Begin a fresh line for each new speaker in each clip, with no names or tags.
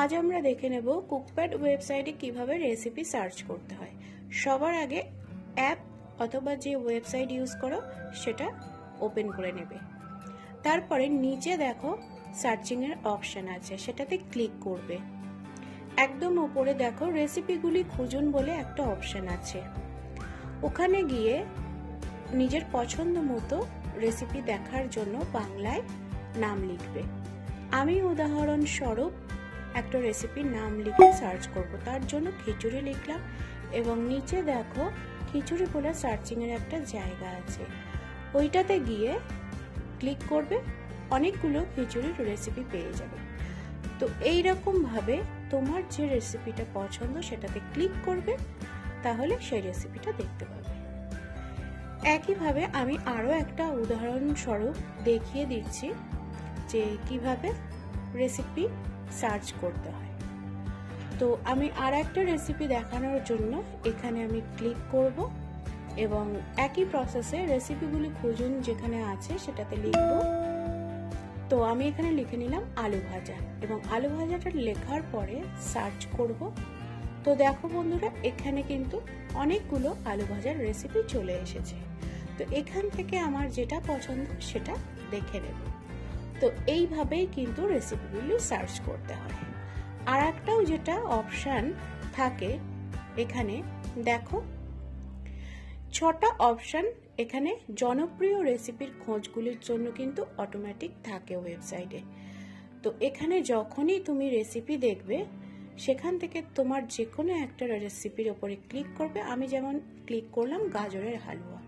আজ আমরা দেখে নেব কুকপ্যাড ওয়েবসাইটে কীভাবে রেসিপি সার্চ করতে হয়। সবার আগে অ্যাপ অথবা যে ওয়েবসাইট ইউজ করো, সেটা ওপেন করে নেবে। তারপরে নিচে দেখো সার্চিংয়ের অপশান আছে, সেটাতে ক্লিক করবে। একদম ওপরে দেখো রেসিপিগুলি খুঁজুন বলে একটা অপশান আছে। ওখানে গিয়ে নিজের পছন্দ মতো রেসিপি দেখার জন্য বাংলায় নাম লিখবে। আমি উদাহরণস্বরূপ একটা রেসিপির নাম লিখে সার্চ করব। তার জন্য খিচুড়ি লিখলাম এবং নিচে দেখো খিচুড়ি বলে সার্চিংয়ের একটা জায়গা আছে। ওইটাতে গিয়ে ক্লিক করবে, অনেকগুলো খিচুড়ির রেসিপি পেয়ে যাবে। তো এই ভাবে তোমার যে রেসিপিটা পছন্দ সেটাতে ক্লিক করবে, তাহলে সেই রেসিপিটা দেখতে পাবে। একইভাবে আমি আরও একটা উদাহরণস্বরূপ দেখিয়ে দিচ্ছি যে কীভাবে রেসিপি সার্চ করতে হয়। তো আমি আর একটা রেসিপি দেখানোর জন্য এখানে আমি ক্লিক করব এবং একই প্রসেসে রেসিপিগুলি খুঁজুন যেখানে আছে সেটাতে লিখব। তো আমি এখানে লিখে নিলাম আলু ভাজা এবং আলু ভাজাটা লেখার পরে সার্চ করব। তো দেখো বন্ধুরা, এখানে কিন্তু অনেকগুলো আলু ভাজার রেসিপি চলে এসেছে। তো এখান থেকে আমার যেটা পছন্দ সেটা দেখে নেব। তো এইভাবেই কিন্তু রেসিপিগুলি সার্চ করতে হয়। আর একটাও যেটা অপশান থাকে এখানে, দেখো, ছটা অপশান এখানে জনপ্রিয় রেসিপির খোঁজগুলির জন্য কিন্তু অটোমেটিক থাকে ওয়েবসাইটে তো এখানে যখনই তুমি রেসিপি দেখবে, সেখান থেকে তোমার যে কোনো একটা রেসিপির ওপরে ক্লিক করবে। আমি যেমন ক্লিক করলাম গাজরের হালুয়া।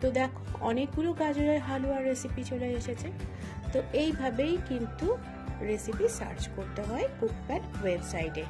তো দেখো, অনেকগুলো গাজরের হালুয়ার রেসিপি চলে এসেছে। তো এইভাবেই কিন্তু রেসিপি সার্চ করতে হয় কুকপ্যাড ওয়েবসাইটে